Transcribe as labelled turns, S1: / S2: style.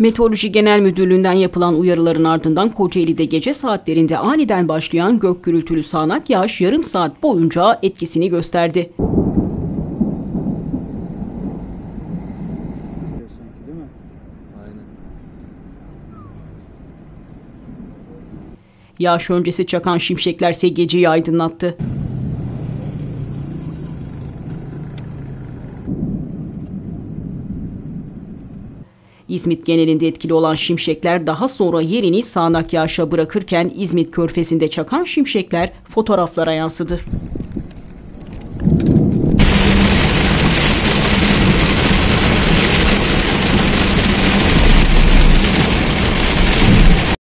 S1: Meteoroloji Genel Müdürlüğü'nden yapılan uyarıların ardından Kocaeli'de gece saatlerinde aniden başlayan gök gürültülü sağanak yağış yarım saat boyunca etkisini gösterdi. Yağış öncesi çakan şimşeklerse geceyi aydınlattı. İzmit genelinde etkili olan şimşekler daha sonra yerini sağanak yağışa bırakırken İzmit körfezinde çakan şimşekler fotoğraflara yansıdı.